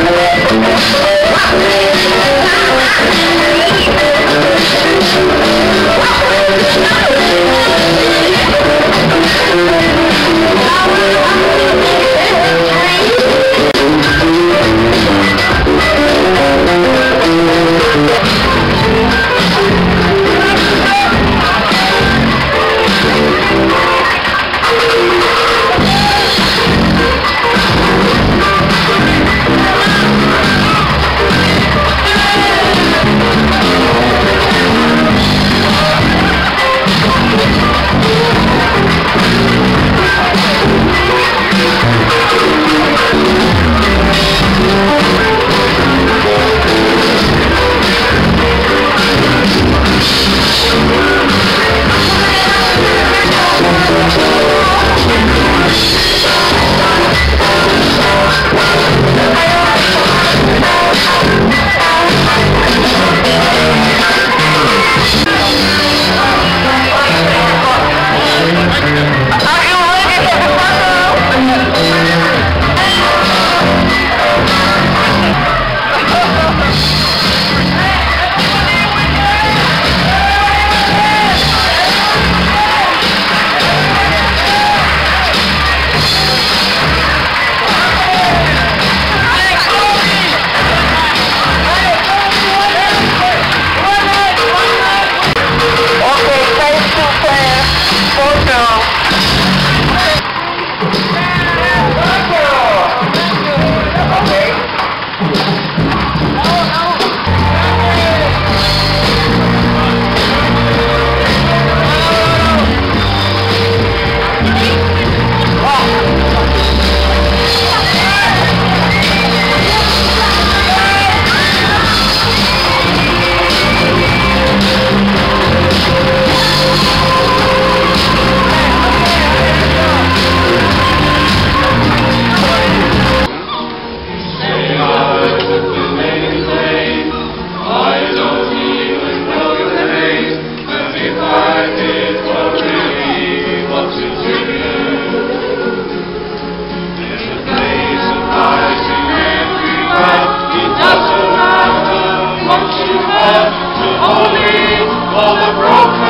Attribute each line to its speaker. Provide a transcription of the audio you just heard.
Speaker 1: Thank you. holy, all the broken.